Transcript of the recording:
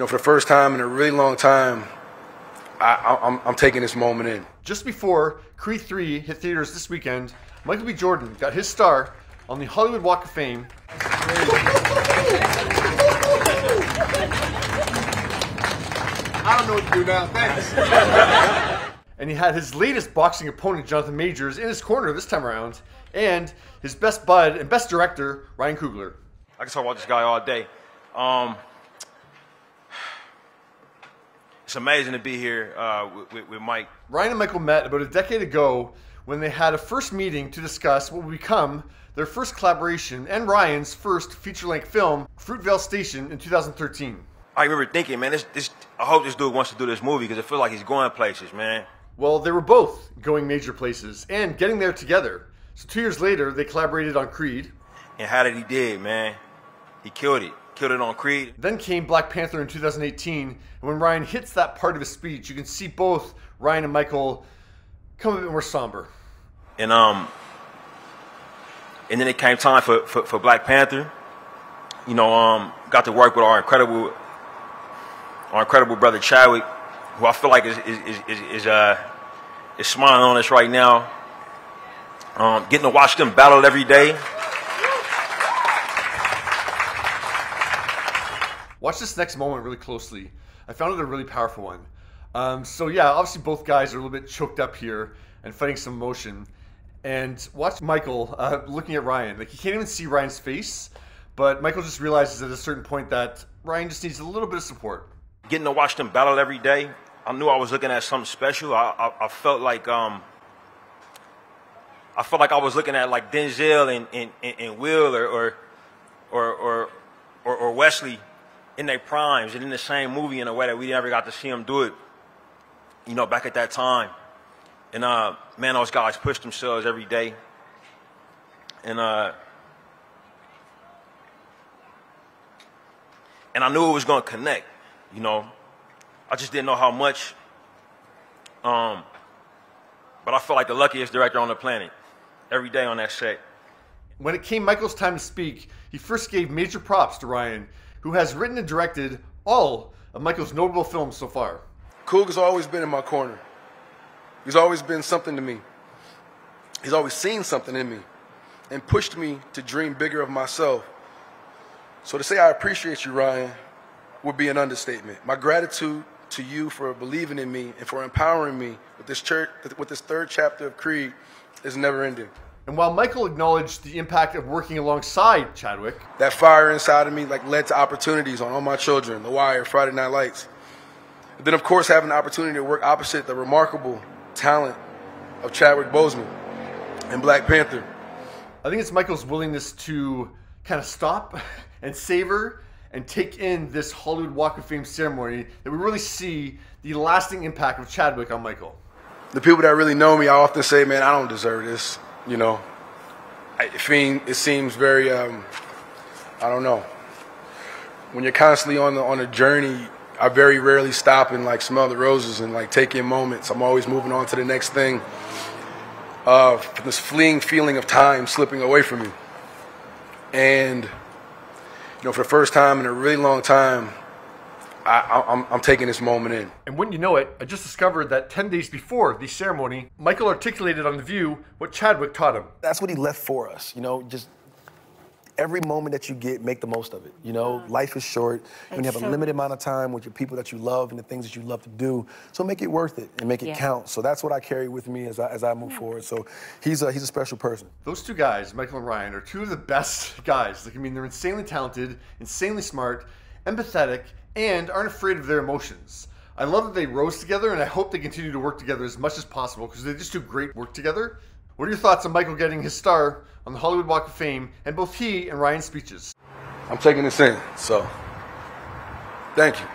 know, for the first time in a really long time, I, I'm, I'm taking this moment in. Just before Creed 3 hit theaters this weekend, Michael B. Jordan got his star on the Hollywood Walk of Fame. I don't know what to do now. Thanks. and he had his latest boxing opponent, Jonathan Majors, in his corner this time around, and his best bud and best director, Ryan Coogler. I can talk about this guy all day. Um, it's amazing to be here uh, with, with, Mike. Ryan and Michael met about a decade ago when they had a first meeting to discuss what would become their first collaboration and Ryan's first feature-length film, Fruitvale Station, in 2013. I remember thinking, man, this, this, I hope this dude wants to do this movie because it feels like he's going places, man. Well, they were both going major places and getting there together. So two years later, they collaborated on Creed. And how did he did, man? He killed it. Killed it on Creed. Then came Black Panther in 2018, and when Ryan hits that part of his speech, you can see both Ryan and Michael come a bit more somber. And um, and then it came time for, for, for Black Panther. You know, um, got to work with our incredible, our incredible brother Chadwick, who I feel like is is is, is uh is smiling on us right now. Um, getting to watch them battle every day. Watch this next moment really closely. I found it a really powerful one. Um, so yeah, obviously both guys are a little bit choked up here and fighting some emotion. And watch Michael uh, looking at Ryan. Like he can't even see Ryan's face, but Michael just realizes at a certain point that Ryan just needs a little bit of support. Getting to watch them battle every day, I knew I was looking at something special. I, I, I felt like um, I felt like I was looking at like Denzel and, and, and Will or or, or or or Wesley in their primes and in the same movie in a way that we never got to see them do it. You know, back at that time. And uh, man, those guys pushed themselves every day. And uh, and I knew it was gonna connect. You know, I just didn't know how much. Um, but I felt like the luckiest director on the planet every day on that set. When it came Michael's time to speak, he first gave major props to Ryan who has written and directed all of Michael's notable films so far. Coog has always been in my corner. He's always been something to me. He's always seen something in me and pushed me to dream bigger of myself. So to say I appreciate you, Ryan, would be an understatement. My gratitude to you for believing in me and for empowering me with this church, with this third chapter of Creed is never ending. And while Michael acknowledged the impact of working alongside Chadwick, that fire inside of me like led to opportunities on All My Children, The Wire, Friday Night Lights. And then, of course, having the opportunity to work opposite the remarkable talent of Chadwick Boseman and Black Panther. I think it's Michael's willingness to kind of stop and savor and take in this Hollywood Walk of Fame ceremony that we really see the lasting impact of Chadwick on Michael. The people that really know me, I often say, man, I don't deserve this. You know, it seems very, um, I don't know. When you're constantly on the on a journey, I very rarely stop and like smell the roses and like take in moments. I'm always moving on to the next thing. Uh, this fleeing feeling of time slipping away from you, and you know, for the first time in a really long time, I, am I'm, I'm taking this moment in. And wouldn't you know it, I just discovered that 10 days before the ceremony, Michael articulated on The View what Chadwick taught him. That's what he left for us, you know, just every moment that you get, make the most of it. You know, life is short. When you only have a limited amount of time with your people that you love and the things that you love to do. So make it worth it and make it yeah. count. So that's what I carry with me as I, as I move yeah. forward. So he's a, he's a special person. Those two guys, Michael and Ryan, are two of the best guys. Like, I mean, they're insanely talented, insanely smart, empathetic, and aren't afraid of their emotions. I love that they rose together, and I hope they continue to work together as much as possible because they just do great work together. What are your thoughts on Michael getting his star on the Hollywood Walk of Fame and both he and Ryan's speeches? I'm taking this in, so thank you.